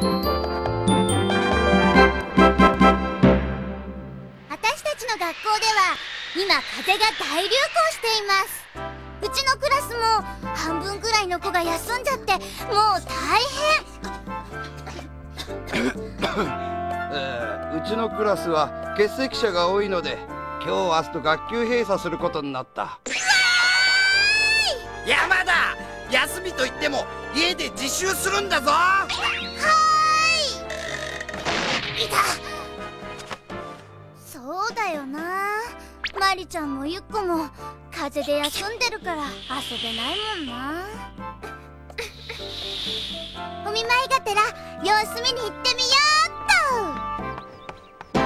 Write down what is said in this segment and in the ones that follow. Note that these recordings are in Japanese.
私たちの学校では今風が大流行しています。うちのクラスも半分くらいの子が休んじゃってもう大えーうちのクラスは欠席者が多いので今日明日と学級閉鎖することになった。山田休みと言っても家で自習するんだぞ。変いたそうだよな。マリちゃんもゆっこも風邪で休んでるから遊べないもんな。お見舞いがてら様子見に行ってみようっと。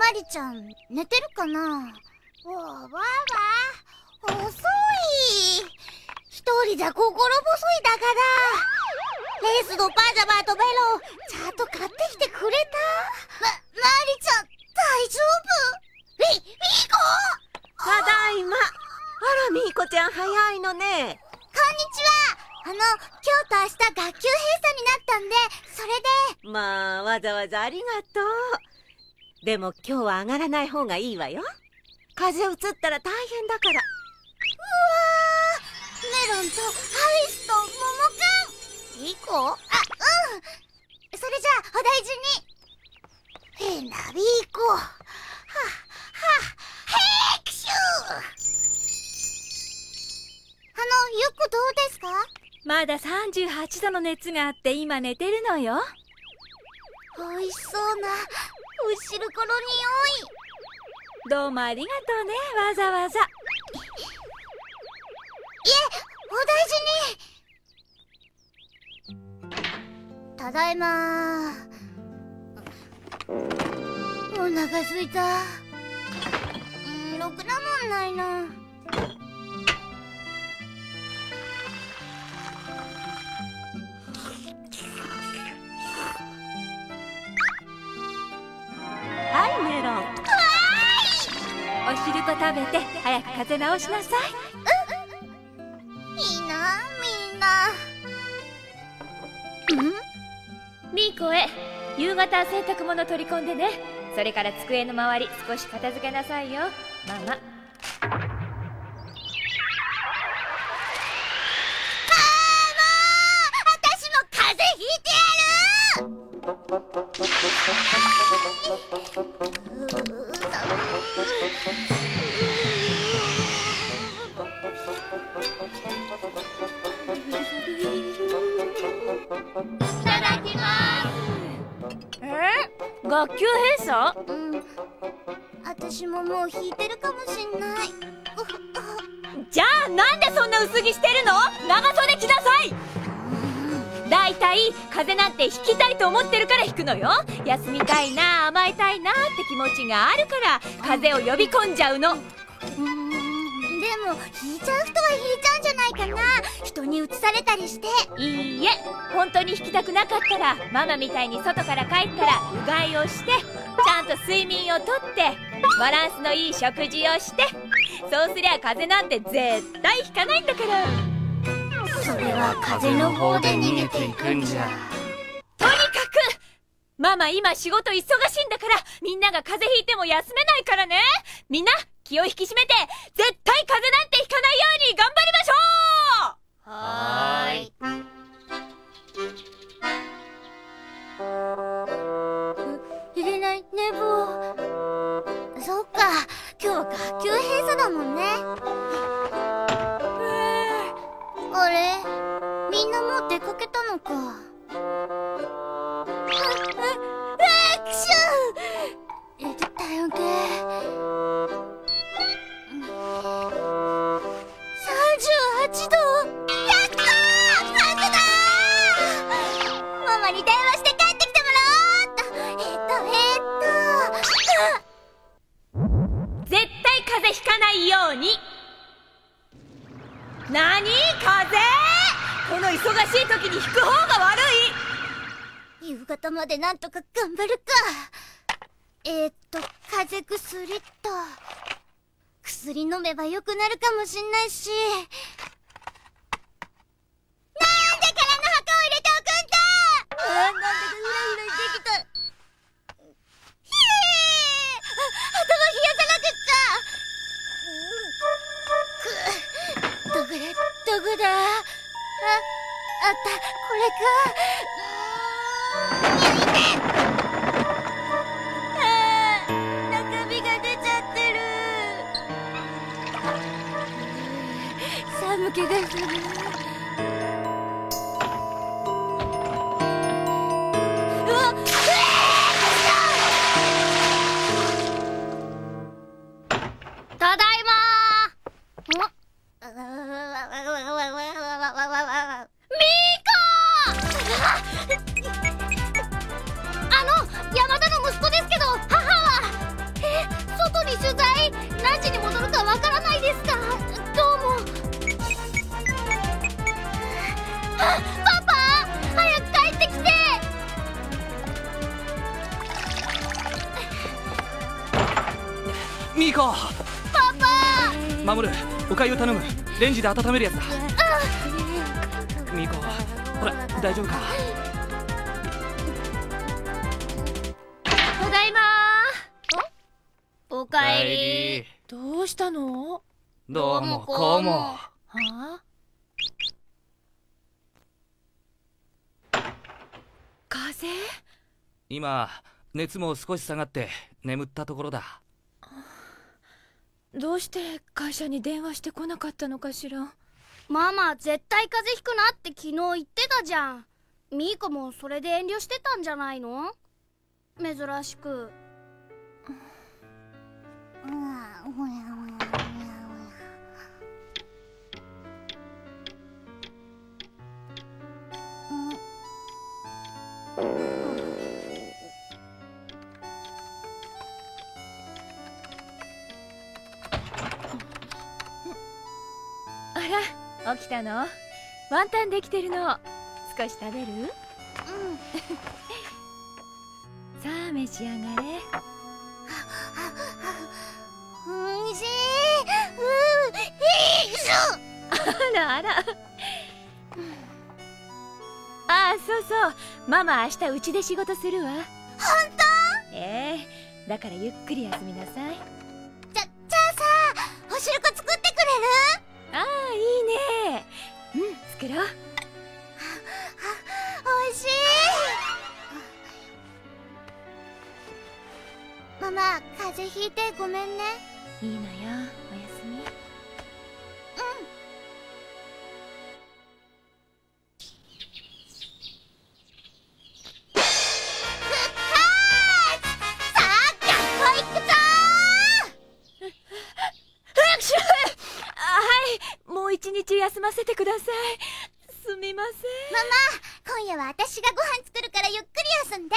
マリちゃん寝てるかな？おわわ遅い。一人じゃ心細いだから。レースのパジャマとベロちゃんと買ってきてくれた。ま、マリちゃん大丈夫？み、みーこただいま。あらみーこちゃん早いのね。こんにちは。あの、今日と明日学級閉鎖になったんで、それで。まあわざわざありがとう。でも今日は上がらない方がいいわよ。風邪うつったら大変だから。うわー。メロンとアイスと桃くんいい子あ、うん。それじゃあ、お大事に。へなびーこは、は、へーくしゅー。あの、ゆっこどうですか？まだ38度の熱があって今寝てるのよ。美味しそうな、お汁粉の匂い。どうもありがとうねわざわざ。いえ、お大事ただいま。お腹すいた。うんろくなもんないな。はいメロン。お汁粉食べて早く風邪治しなさい。いいなみんな。ん？ミーコへ夕方洗濯物取り込んでね。それから机の周り少し片付けなさいよ。ママ。私も風邪ひいてい学級閉鎖？うん。私ももう引いてるかもしんない。じゃあなんでそんな薄着してるの？長袖着なさい。だいたい風邪なんて引きたいと思ってるから引くのよ。休みたいな甘えたいなって気持ちがあるから風邪を呼び込んじゃうの。うーん。でも引いちゃう人は引いちゃうんじゃないかな。人に移されたりして。いいえ本当に引きたくなかったらママみたいに外から帰ったらうがいをしてちゃんと睡眠をとってバランスのいい食事をしてそうすりゃ風邪なんて絶対引かないんだから。それは風の方で逃げていくんじゃ。とにかくママ今仕事忙しいんだからみんなが風邪ひいても休めないからね。みんな気を引き締めて絶対風邪なんてひかないように頑張りましょう!はーい。いけない寝坊。そっか。今日は学級閉鎖だもんね。あれ？みんなもう出かけたのかないように。何？風？この忙しい時に引く方が悪い。夕方までなんとか頑張るか。えー、っと風邪薬と。薬飲めばよくなるかもしんないし。ぐだああったこれか。うーんいてあー中身が出ちゃってる。寒気がする。ミーコパパ。守る。お粥頼む。レンジで温めるやつだ。ミーコほら大丈夫か？ただいま。おかえり。どうしたの？はどうもここうも。うもあ？風？邪今熱も少し下がって眠ったところだどうして会社に電話してこなかったのかしら？ママ絶対風邪ひくなって昨日言ってたじゃん。ミーコもそれで遠慮してたんじゃないの？珍しく。あら起きたの？ワンタンできてるの。少し食べる？さあ召し上がれ。おいしいうーいしょあらあらああそうそうママ明日うちで仕事するわ本当ええだからゆっくり休みなさいう一日休ませてください。すみません。ママ、今夜は私がご飯作るからゆっくり休んで。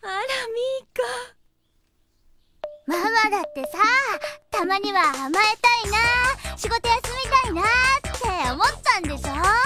あらミーママだってさ、たまには甘えたいな、仕事休みたいなって思ったんでしょ？